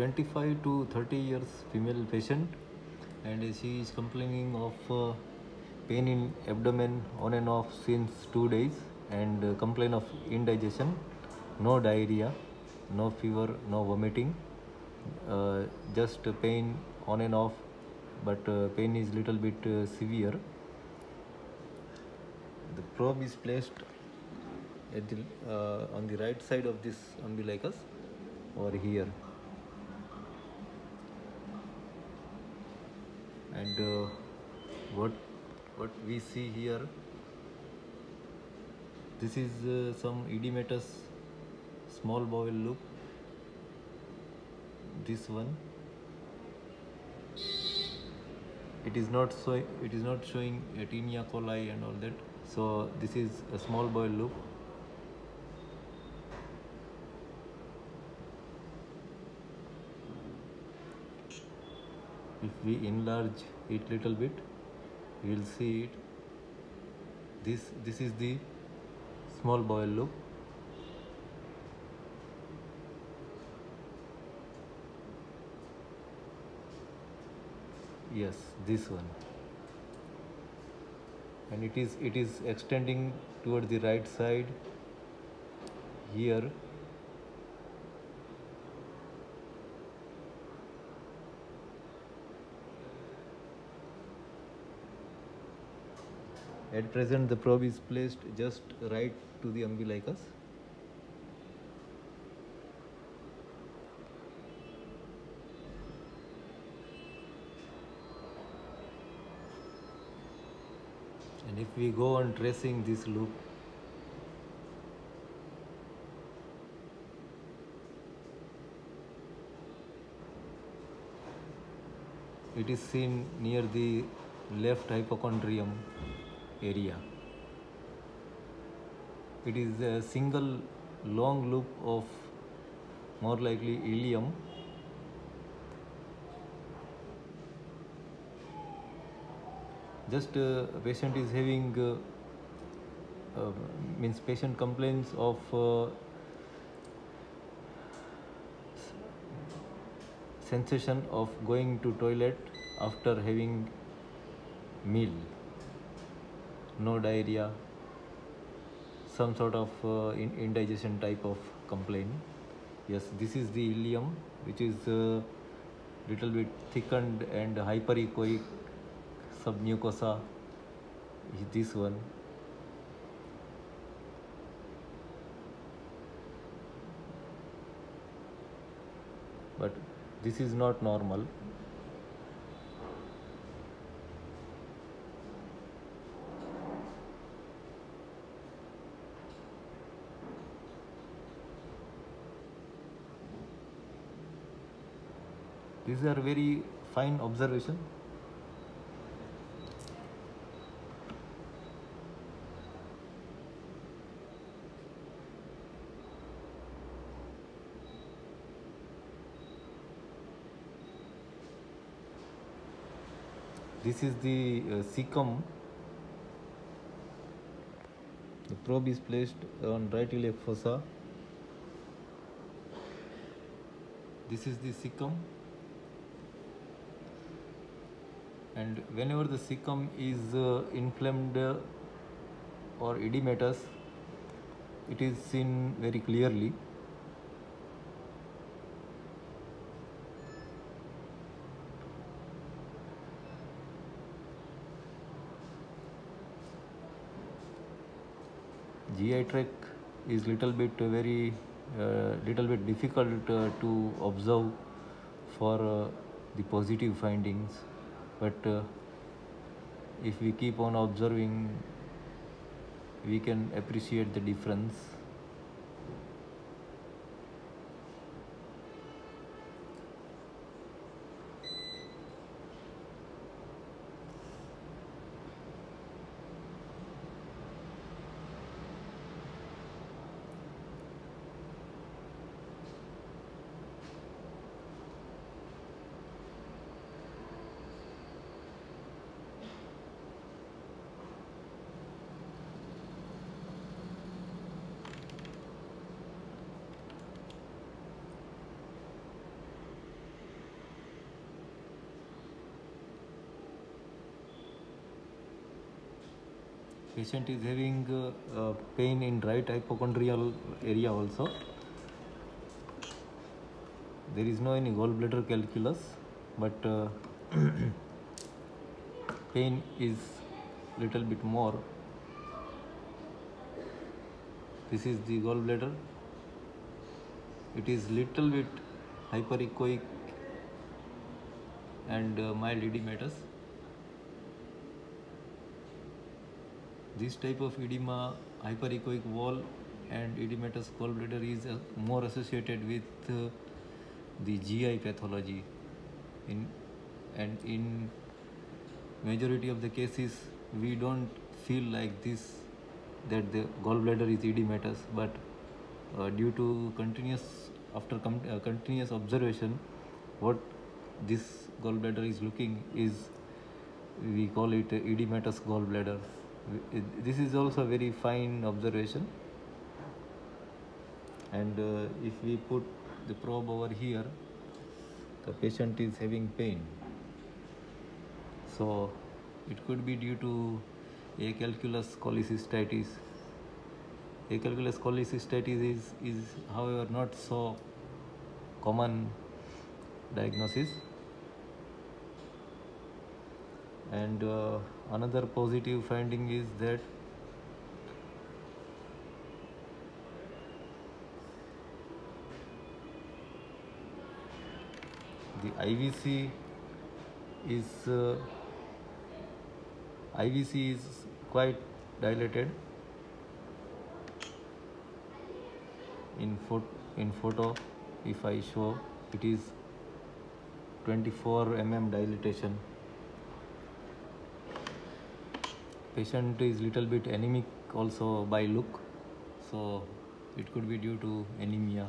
25 to 30 years female patient and she is complaining of uh, pain in abdomen on and off since two days and uh, complain of indigestion no diarrhea no fever no vomiting uh, just pain on and off but uh, pain is little bit uh, severe. The probe is placed at the, uh, on the right side of this umbilicus over here and uh, what what we see here this is uh, some edematous small bowel loop. This one it is not so it is not showing Taenia coli and all that. So this is a small bowel loop if we enlarge it little bit will see it. This this is the small bowel loop. Yes this one. And it is it is extending toward the right side. Here At present, the probe is placed just right to the umbilicus. And if we go on tracing this loop, it is seen near the left hypochondrium area. It is a single long loop of more likely ileum. Just uh, patient is having uh, uh, means patient complains of uh, sensation of going to toilet after having meal no diarrhea, some sort of uh, in indigestion type of complaint. Yes, this is the ileum, which is uh, little bit thickened and hyperechoic submucosa. Is this one. But this is not normal. These are very fine observation. This is the uh, cecum. The probe is placed on right iliac fossa. This is the cecum and whenever the cecum is uh, inflamed uh, or edematous it is seen very clearly. GI tract is little bit very uh, little bit difficult uh, to observe for uh, the positive findings but uh, if we keep on observing we can appreciate the difference patient is having uh, uh, pain in right hypochondrial area also. There is no any gallbladder calculus but uh, pain is little bit more. This is the gallbladder. It is little bit hyperechoic and uh, mild edematous this type of edema hyperechoic wall and edematous gallbladder is uh, more associated with uh, the GI pathology. In and in majority of the cases we don't feel like this that the gallbladder is edematous but uh, due to continuous after com- uh, continuous observation what this gallbladder is looking is we call it edematous gallbladder this is also a very fine observation. And uh, if we put the probe over here the patient is having pain. So it could be due to acalculous cholecystitis. Acalculous cholecystitis is, is however not so common diagnosis. And uh, another positive finding is that the IVC is uh, IVC is quite dilated in photo in photo. If I show it is 24 mm dilatation patient is little bit anemic also by look. So it could be due to anemia